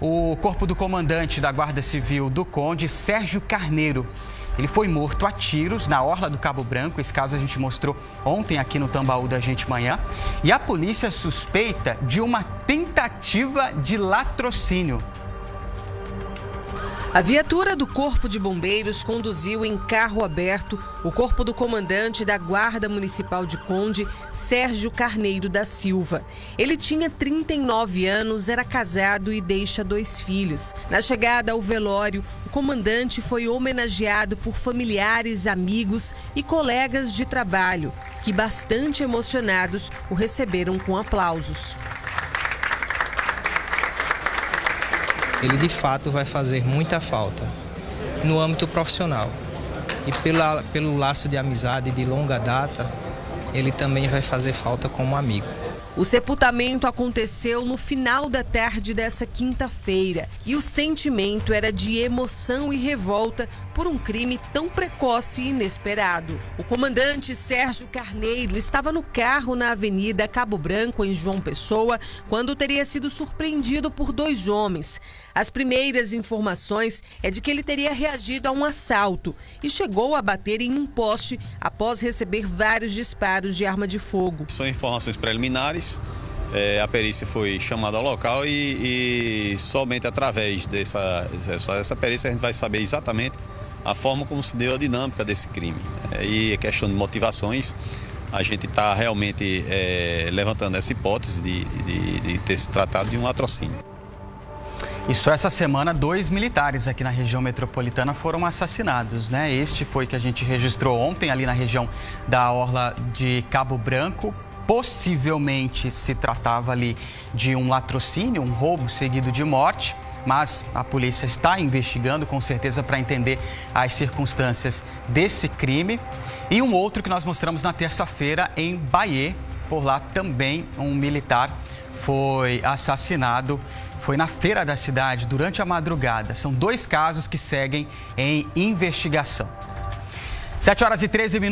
O corpo do comandante da Guarda Civil do Conde, Sérgio Carneiro. Ele foi morto a tiros na orla do Cabo Branco. Esse caso a gente mostrou ontem aqui no Tambaú da Gente Manhã. E a polícia suspeita de uma tentativa de latrocínio. A viatura do Corpo de Bombeiros conduziu em carro aberto o corpo do comandante da Guarda Municipal de Conde, Sérgio Carneiro da Silva. Ele tinha 39 anos, era casado e deixa dois filhos. Na chegada ao velório, o comandante foi homenageado por familiares, amigos e colegas de trabalho, que, bastante emocionados, o receberam com aplausos. Ele de fato vai fazer muita falta no âmbito profissional. E pela, pelo laço de amizade de longa data, ele também vai fazer falta como amigo. O sepultamento aconteceu no final da tarde dessa quinta-feira e o sentimento era de emoção e revolta por um crime tão precoce e inesperado. O comandante Sérgio Carneiro estava no carro na Avenida Cabo Branco, em João Pessoa, quando teria sido surpreendido por dois homens. As primeiras informações é de que ele teria reagido a um assalto e chegou a bater em um poste após receber vários disparos de arma de fogo. São informações preliminares. É, a perícia foi chamada ao local e, e somente através dessa, dessa perícia a gente vai saber exatamente a forma como se deu a dinâmica desse crime. É, e a questão de motivações, a gente está realmente é, levantando essa hipótese de, de, de ter se tratado de um latrocínio. E só essa semana, dois militares aqui na região metropolitana foram assassinados, né? Este foi que a gente registrou ontem ali na região da Orla de Cabo Branco. Possivelmente se tratava ali de um latrocínio, um roubo seguido de morte mas a polícia está investigando com certeza para entender as circunstâncias desse crime. E um outro que nós mostramos na terça-feira em Bahia, por lá também um militar foi assassinado. Foi na feira da cidade durante a madrugada. São dois casos que seguem em investigação. 7 horas e 13 minutos.